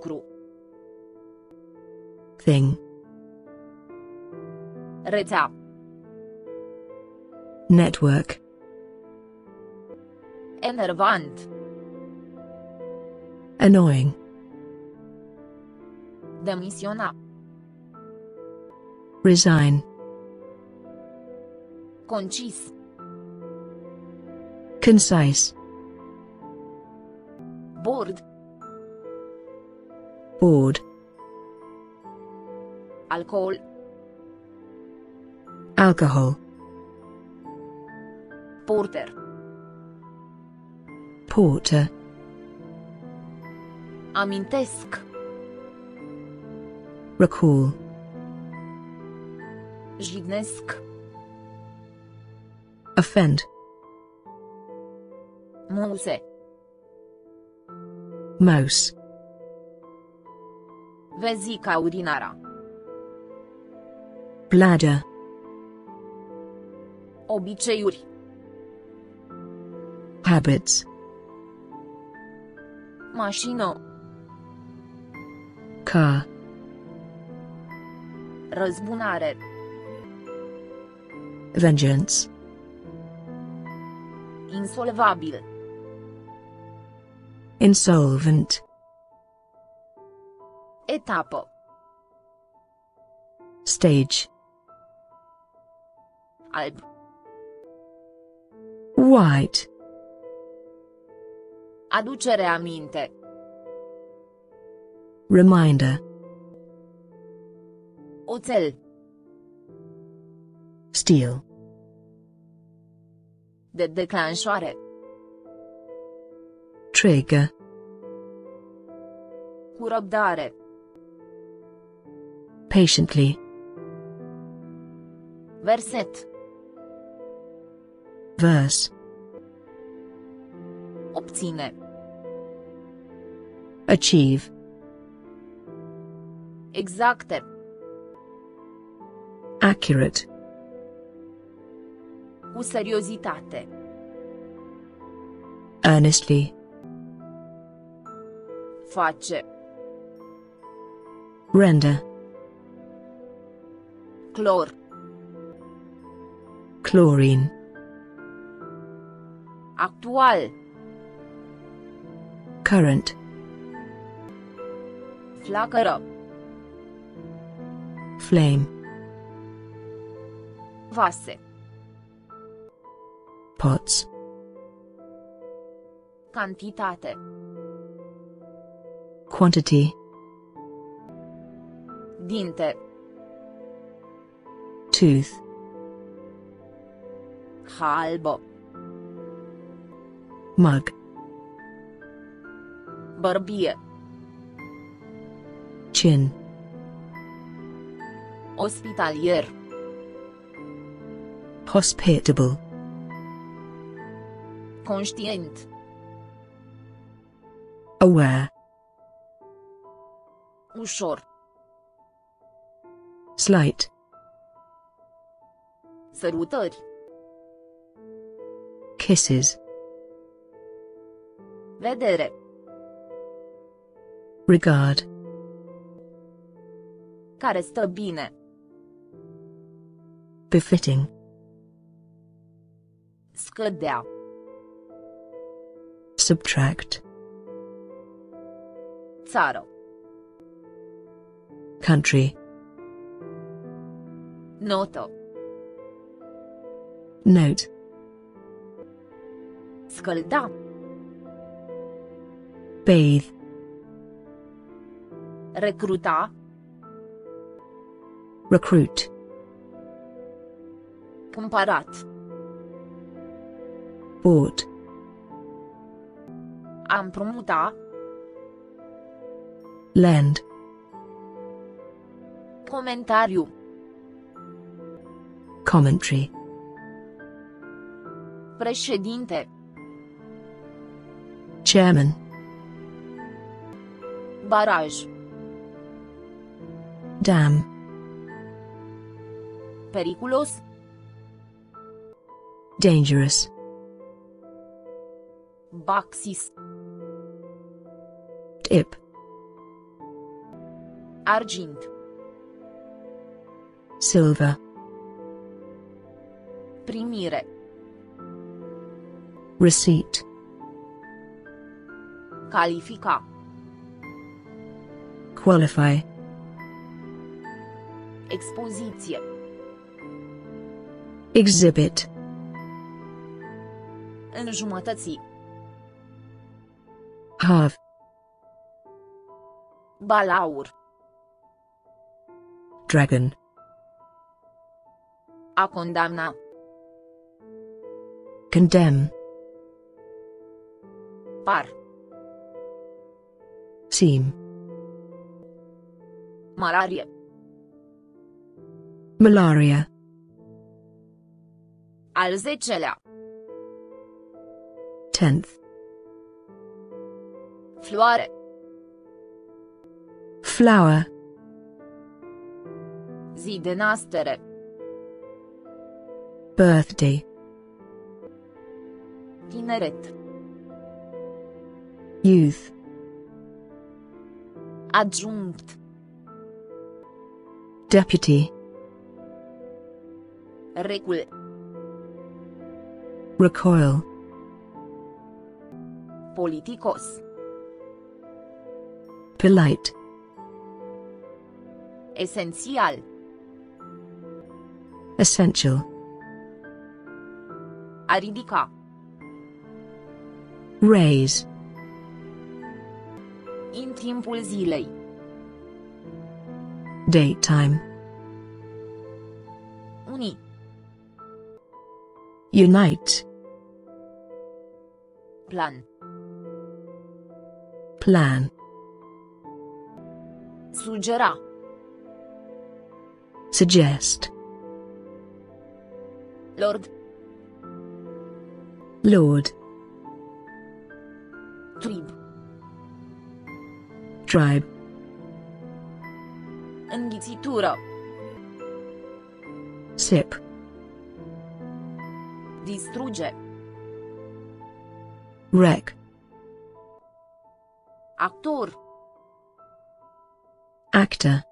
Lucru. Thing. Rețea. Network. Enervant. Annoying. Demisiona. Resign. Concis. Concise. Bored. Alcool. Alcohol. Porter. Porter. Amintesc. Recall. Jignesc. Offend. Muse. Mouse. Vezica urinara. Bladder. Obiceiuri. Habits. Mașină. Car. Răzbunare. Vengeance. Insolvabil. Insolvent. Etapă. Stage. Alb. White. Aducere aminte. Reminder. Oțel. Steel. De declanșoare. Trigger. Cu răbdare. Patiently. Verset. Verse. Obține. Achieve. Exacte. Accurate. Cu seriozitate. Earnestly. Face. Render. Clor. Chlorine. Actual. Current. Flacără. Flame. Vase. Pots. Cantitate. Quantity. Dinte. Tooth. Halbă. Mug. Bărbie. Chin. Ospitalier. Hospitable. Conștient. Aware. Ușor. Slight. Sărutări. Kisses. Vedere. Regard. Care stă bine. Befitting. Scădea. Subtract. Țară. Country. Notă. Note. Scălda. Bathe. Recruta. Recruit. Ah? Cumpărat. Bought. A împrumuta. Ah? Lend. Comentariu. Commentary. Președinte. Chairman. Baraj. Dam. Periculos. Dangerous. Baxis. Tip. Argint. Silver. Primire. Receipt. Califica. Qualify. Expoziție. Exhibit. Înjumătăți. Half. Balaur. Dragon. A condamna. Condemn. Par. Seam. Malarie. Malaria. Al zecelea. Tenth. Floare. Flower. Zi de naștere. Birthday. Tineret. Youth. Adjunct. Deputy. Recul. Recoil. Politicos. Polite. Esențial. Essential. A ridica. Raise. În timpul zilei. Daytime. Unii. Unite. Plan. Plan. Sugera. Suggest. Lord. Lord. Trib. Tribe. Înghițitură. Sip. Distruge. Wreck. Actor. Actor.